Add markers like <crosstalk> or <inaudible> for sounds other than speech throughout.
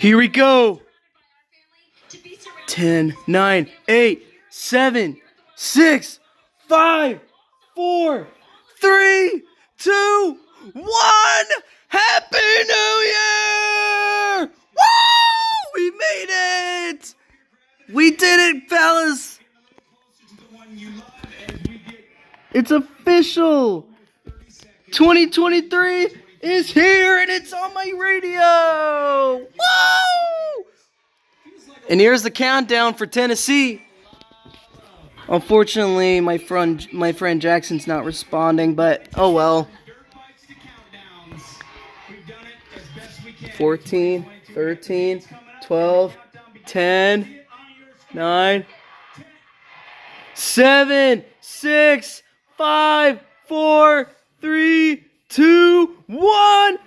Here we go. 10, 9, 8, 7, 6, 5, 4, 3, 2, 1. Happy New Year! Woo! We made it! We did it, fellas! It's official! 2023 is here and it's on my radio! Woo! And here's the countdown for Tennessee. Unfortunately, my friend my friend Jackson's not responding, but oh well. 14, 13, 12, 10, 9, 7, 6, 5, 4, 3, 2, 1.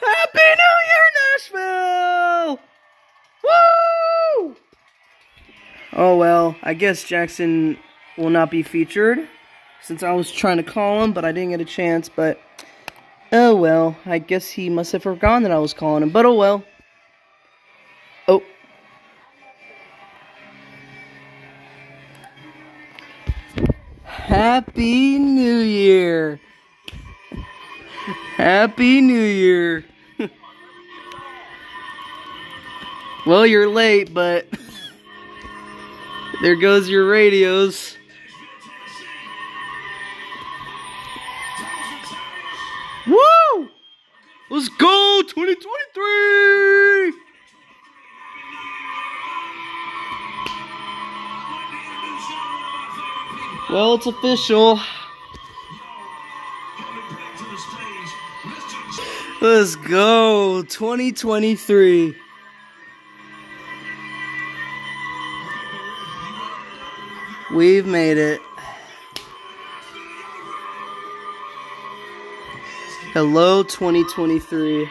Happy New Year, Nashville! Woo! Oh well, I guess Jackson will not be featured since I was trying to call him, but I didn't get a chance. But oh well, I guess he must have forgotten that I was calling him. But oh well. Oh. Happy New Year! Happy New Year! <laughs> well, you're late, but <laughs> there goes your radios. Woo! Let's go 2023! Well, it's official. Let's go 2023. We've made it. Hello 2023.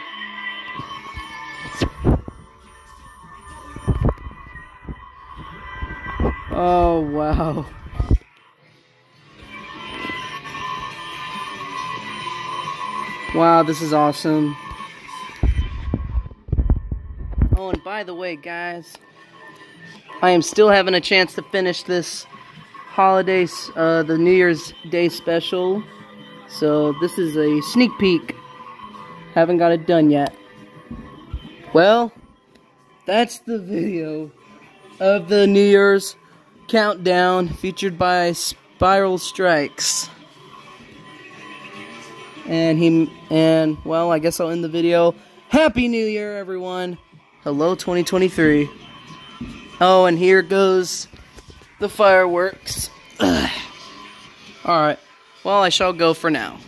Oh, wow. Wow, this is awesome. Oh, and by the way, guys, I am still having a chance to finish this holidays, uh, the New Year's Day special. So this is a sneak peek. Haven't got it done yet. Well, that's the video of the New Year's countdown featured by Spiral Strikes. And he and well, I guess I'll end the video. Happy New Year, everyone. Hello 2023. Oh, and here goes the fireworks. <clears throat> Alright. Well, I shall go for now.